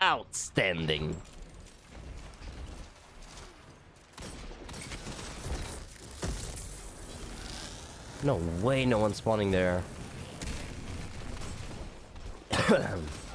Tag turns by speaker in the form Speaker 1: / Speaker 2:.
Speaker 1: Outstanding. No way no one's spawning there.